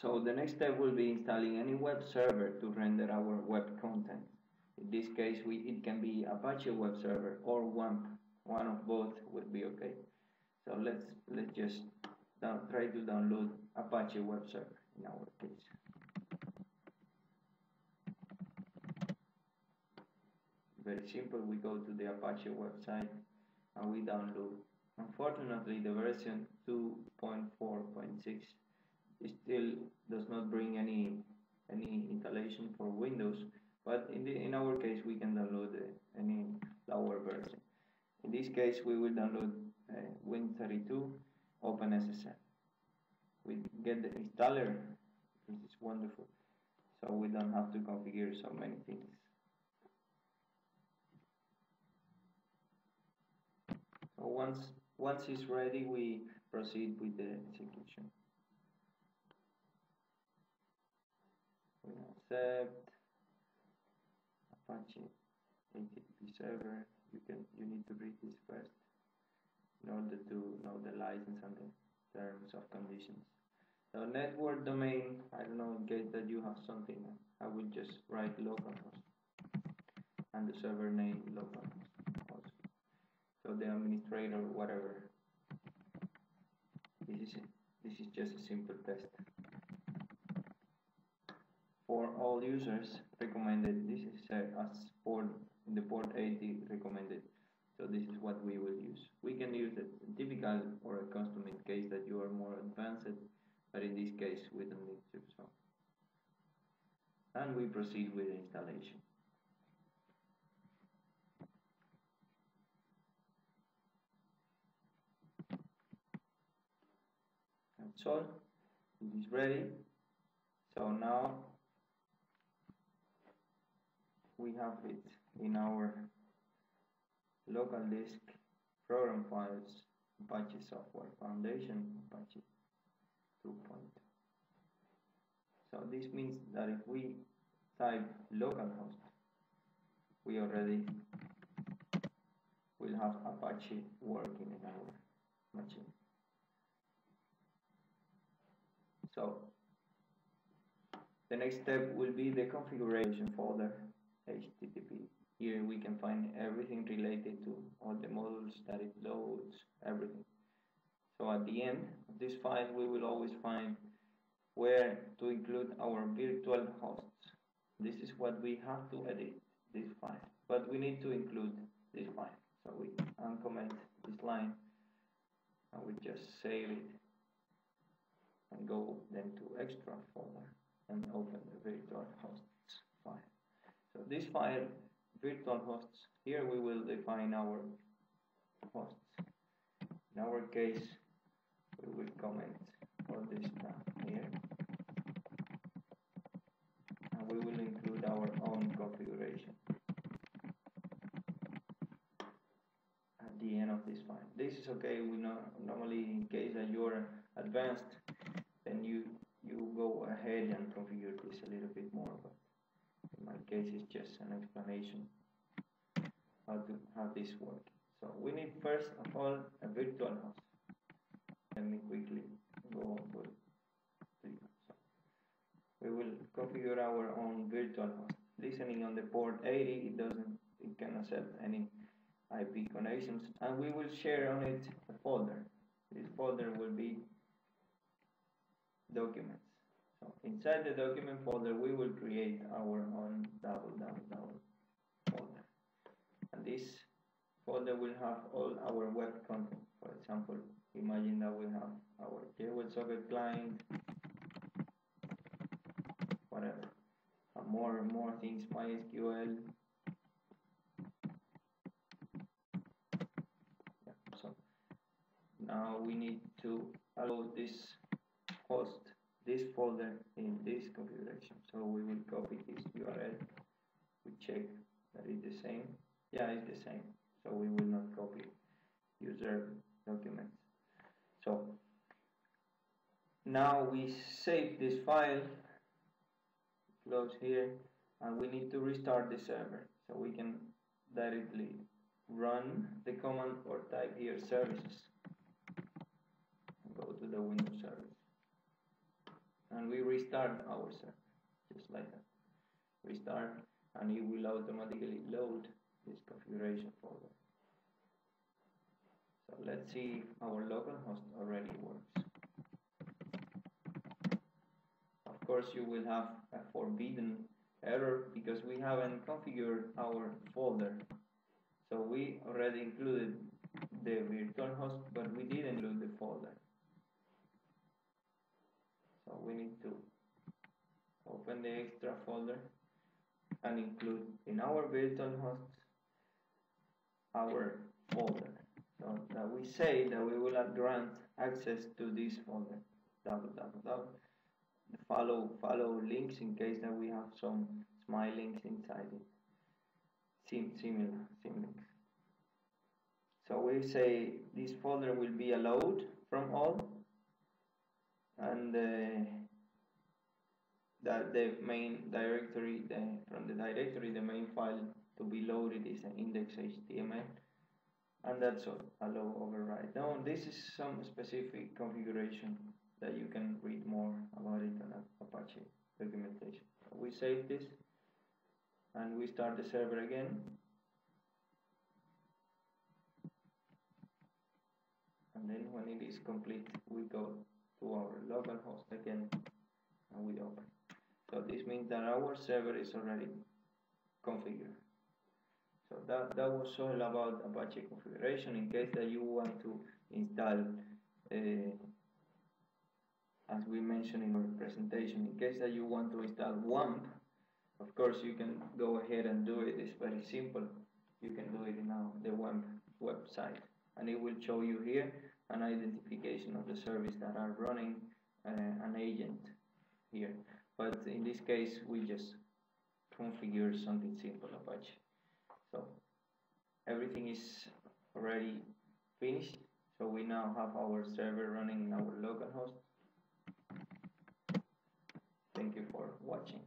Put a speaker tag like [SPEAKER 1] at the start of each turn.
[SPEAKER 1] So the next step will be installing any web server to render our web content. In this case, we, it can be Apache web server or WAMP. One of both would be okay. So let's let's just down, try to download Apache web server in our case. Very simple. We go to the Apache website and we download. Unfortunately, the version 2.4.6 still does not bring any any installation for Windows but in the in our case we can download uh, any lower version. In this case we will download uh, Win32 OpenSSL. We get the installer which is wonderful. So we don't have to configure so many things. So once once it's ready we proceed with the execution we accept Apache HTTP server you can you need to read this first. In order to know the license and the terms of conditions. So network domain I don't know in case that you have something I will just write localhost. And the server name localhost also so the administrator whatever. This is it. this is just a simple test all users recommended this is uh, as port the port 80 recommended. So this is what we will use. We can use a typical or a custom in case that you are more advanced but in this case we don't need to so. And we proceed with installation. That's all. It is ready. So now we have it in our local disk program files Apache Software Foundation Apache 2.0 so this means that if we type localhost we already will have Apache working in our machine. So the next step will be the configuration folder HTTP. Here we can find everything related to all the modules that it loads, everything. So at the end of this file we will always find where to include our virtual hosts. This is what we have to edit, this file. But we need to include this file. So we uncomment this line and we just save it and go then to extra folder and open the virtual hosts file. So this file virtual hosts here we will define our hosts. In our case we will comment all this stuff here. And we will include our own configuration at the end of this file. This is okay. We know normally in case that you're advanced then you you go ahead and configure this a little bit more in my case it's just an explanation how to how this works. So we need first of all a virtual host let me quickly go over so we will configure our own virtual host listening on the port 80 it doesn't it can accept any IP connections and we will share on it a folder. This folder will be documents inside the document folder, we will create our own double double double folder. And this folder will have all our web content. For example, imagine that we have our jWebSocket client, whatever. And more and more things, MySQL. So now we need to allow this host this folder in this configuration. So we will copy this URL we check that it's the same. Yeah it's the same. So we will not copy user documents. So now we save this file close here and we need to restart the server. So we can directly run the command or type here services. Go to the Windows service and we restart our server just like that. Restart and it will automatically load this configuration folder. So let's see if our localhost already works. Of course you will have a forbidden error because we haven't configured our folder. So we already included the virtual host but we didn't include the folder so we need to open the extra folder and include in our virtual host our folder. So that we say that we will grant access to this folder. Follow follow links in case that we have some smile links inside it. Sim similar symlinks so we say this folder will be allowed from all and uh, that the main directory the, from the directory the main file to be loaded is an index.html and that's all allow override now this is some specific configuration that you can read more about it on Apache documentation. We save this and we start the server again. And then when it is complete, we go to our local host again and we open. So this means that our server is already configured. So that, that was all about Apache configuration in case that you want to install uh, as we mentioned in our presentation. In case that you want to install WAMP, of course you can go ahead and do it. It's very simple. You can do it now, the WAMP website. And it will show you here an identification of the service that are running uh, an agent here. But in this case, we just configure something simple Apache. So everything is already finished. So we now have our server running in our local host. Thank you for watching.